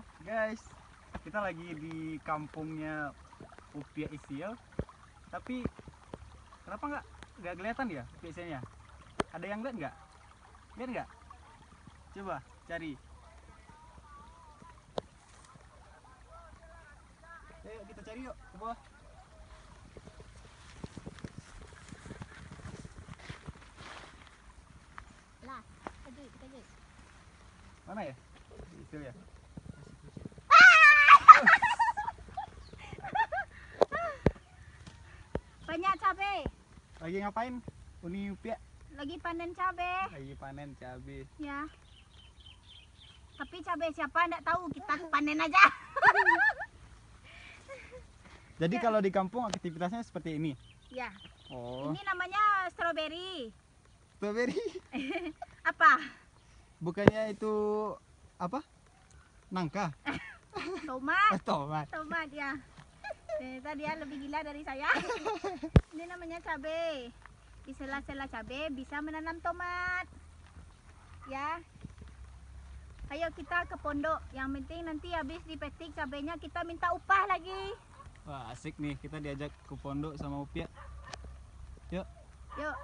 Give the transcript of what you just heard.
Halo guys, kita lagi di kampungnya Upia Isil. Tapi kenapa nggak nggak kelihatan ya Upia Isilnya? Ada yang lihat nggak? Lihat nggak? Coba cari. Ayo kita cari yuk ke bawah. Lah, pergi. Mana ya? Isil ya. Banyak cabai. Lagi ngapain? Uni Upia Lagi panen cabai. lagi panen cabai. Ya. Tapi cabai siapa enggak tahu, kita panen aja. Jadi kalau di kampung aktivitasnya seperti ini. Ya. Oh, Ini namanya strawberry. strawberry. Apa? Bukannya itu apa? Nangka. Tomat. Eh, tomat. Tomat ya. Ternyata dia lebih gila dari saya. Ini namanya cabai. Di sela-sela cabai bisa menanam tomat. Ya. Ayo kita ke pondok. Yang penting nanti habis dipetik cabainya kita minta upah lagi. Wah, asik nih kita diajak ke pondok sama Upia. Yuk. Yuk.